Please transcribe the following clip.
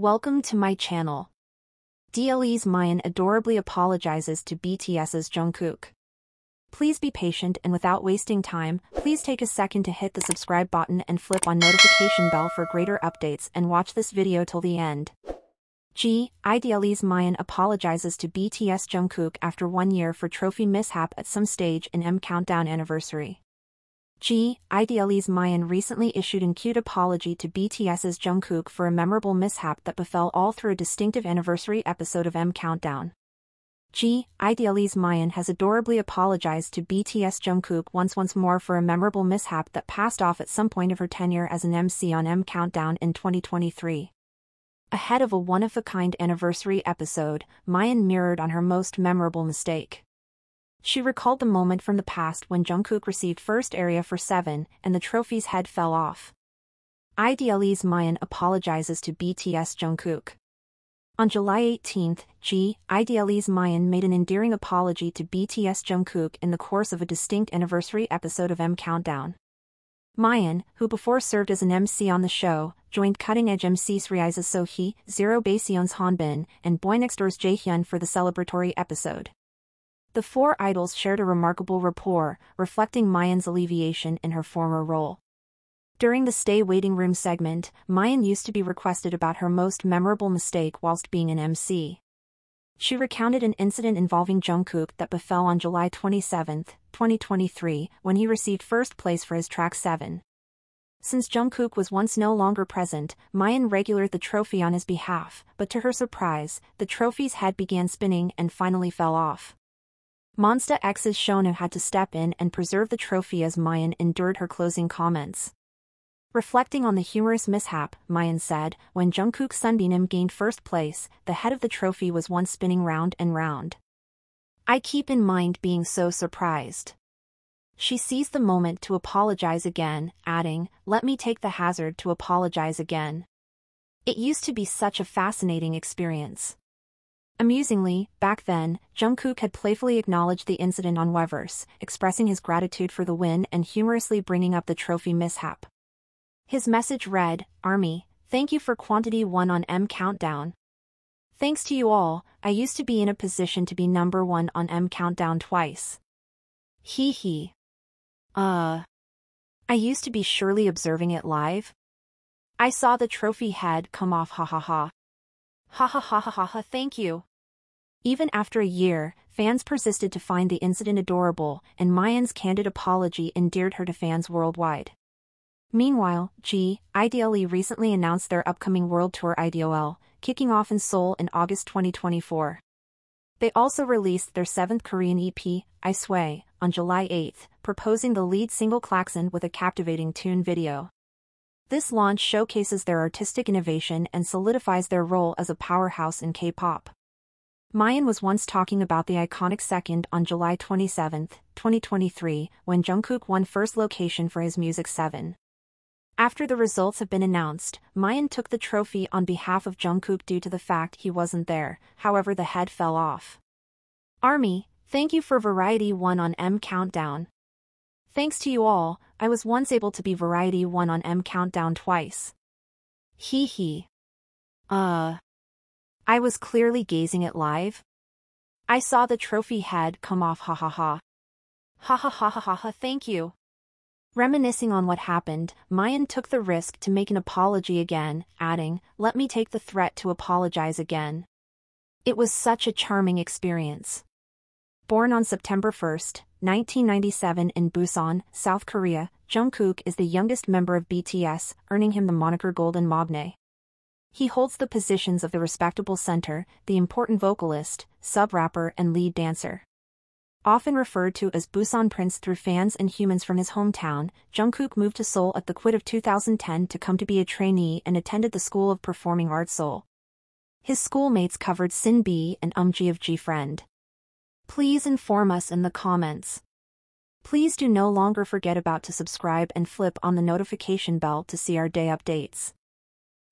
Welcome to my channel. DLE's Miyeon adorably apologizes to BTS's Jungkook. Please be patient and without wasting time, please take a second to hit the subscribe button and flip on notification bell for greater updates and watch this video till the end. G. IDLE's Miyeon apologizes to BTS Jungkook after one year for trophy mishap at some stage in M Countdown anniversary. G. IDLE's Miyeon recently issued an cute apology to BTS's Jungkook for a memorable mishap that befell all through a distinctive anniversary episode of M Countdown. G. IDLE's Miyeon has adorably apologized to BTS Jungkook once once more for a memorable mishap that passed off at some point of her tenure as an MC on M Countdown in 2023. Ahead of a one-of-a-kind anniversary episode, Miyeon mirrored on her most memorable mistake. She recalled the moment from the past when Jungkook received first area for 7 and the trophy's head fell off. IDLE's Miyeon apologizes to BTS Jungkook. On July 18, G, IDLE's Miyeon made an endearing apology to BTS Jungkook in the course of a distinct anniversary episode of M Countdown. Miyeon, who before served as an MC on the show, joined cutting-edge MCs RIIZE's Sohee, ZEROBASEONE's Hanbin, and Boy Next Door's Jaehyun for the celebratory episode. The four idols shared a remarkable rapport, reflecting Miyeon's alleviation in her former role. During the Stay Waiting Room segment, Miyeon used to be requested about her most memorable mistake whilst being an MC. She recounted an incident involving Jungkook that befell on July 27, 2023, when he received first place for his track 7. Since Jungkook was once no longer present, Miyeon regulated the trophy on his behalf, but to her surprise, the trophy's head began spinning and finally fell off. Monsta X's Shownu had to step in and preserve the trophy as Miyeon endured her closing comments. Reflecting on the humorous mishap, Miyeon said, when Jungkook Sunbeam gained first place, the head of the trophy was once spinning round and round. I keep in mind being so surprised. She seized the moment to apologize again, adding, let me take the hazard to apologize again. It used to be such a fascinating experience. Amusingly, back then, Jungkook had playfully acknowledged the incident on Weverse, expressing his gratitude for the win and humorously bringing up the trophy mishap. His message read, Army, thank you for quantity 1 on M Countdown. Thanks to you all, I used to be in a position to be number 1 on M Countdown twice. Hee hee. Uh. I used to be surely observing it live. I saw the trophy head come off ha ha ha. Ha ha ha ha ha ha thank you. Even after a year, fans persisted to find the incident adorable, and Miyeon's candid apology endeared her to fans worldwide. Meanwhile, G, IDLE recently announced their upcoming world tour IDOL, kicking off in Seoul in August 2024. They also released their seventh Korean EP, I Sway, on July 8, proposing the lead single Klaxon with a captivating tune video. This launch showcases their artistic innovation and solidifies their role as a powerhouse in K-pop. Miyeon was once talking about the iconic second on July 27, 2023, when Jungkook won first location for his Music 7. After the results have been announced, Miyeon took the trophy on behalf of Jungkook due to the fact he wasn't there, however the head fell off. Army, thank you for Variety 1 on M Countdown. Thanks to you all, I was once able to be Variety 1 on M Countdown twice. Hee hee. Uh. I was clearly gazing at live. I saw the trophy head come off ha ha ha. Ha ha ha ha ha ha thank you. Reminiscing on what happened, Miyeon took the risk to make an apology again, adding, let me take the threat to apologize again. It was such a charming experience. Born on September 1, 1997 in Busan, South Korea, Jungkook is the youngest member of BTS, earning him the moniker Golden Maknae. He holds the positions of the respectable center, the important vocalist, sub-rapper and lead dancer. Often referred to as Busan Prince through fans and humans from his hometown, Jungkook moved to Seoul at the quit of 2010 to come to be a trainee and attended the School of Performing Arts Seoul. His schoolmates covered SinB and Umji of GFRIEND. Please inform us in the comments. Please do no longer forget about to subscribe and flip on the notification bell to see our day updates.